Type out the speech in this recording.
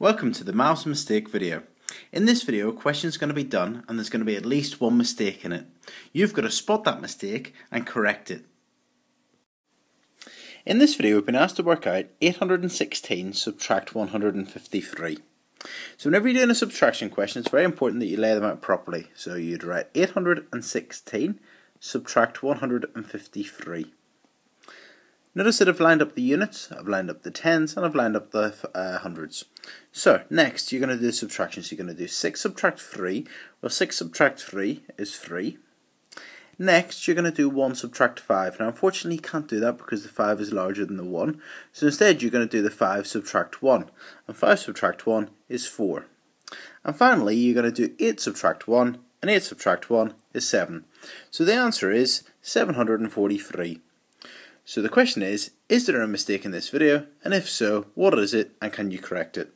Welcome to the maths mistake video. In this video a question is going to be done and there's going to be at least one mistake in it. You've got to spot that mistake and correct it. In this video we've been asked to work out 816 subtract 153. So whenever you're doing a subtraction question it's very important that you lay them out properly. So you'd write 816 subtract 153. Notice that I've lined up the units, I've lined up the tens, and I've lined up the uh, hundreds. So, next you're going to do subtraction. So you're going to do 6 subtract 3. Well, 6 subtract 3 is 3. Next, you're going to do 1 subtract 5. Now, unfortunately, you can't do that because the 5 is larger than the 1. So instead, you're going to do the 5 subtract 1. And 5 subtract 1 is 4. And finally, you're going to do 8 subtract 1. And 8 subtract 1 is 7. So the answer is 743. So the question is, is there a mistake in this video? And if so, what is it and can you correct it?